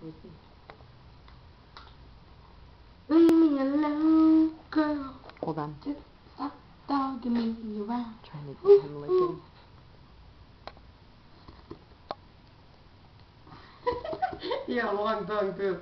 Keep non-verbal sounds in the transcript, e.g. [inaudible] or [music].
Leave me alone, girl. Hold on. Just stop dogging me around. Trying to get him licking. [laughs] yeah, long tongue too.